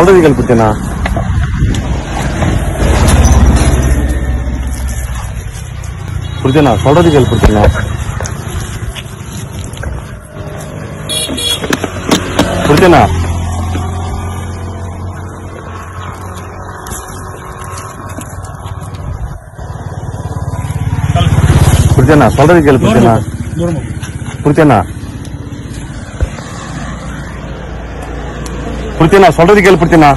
சொல்றது கேள் புரிச்சனா புரிச்சனா சொல்றது கேள் புரிச்சனா புரிச்சனா புரிச்சனா சொல்றது கேள் புரிச்சனா புரிச்சனா பிரித்தினா சொல்றது கேள்வி பிரித்தினா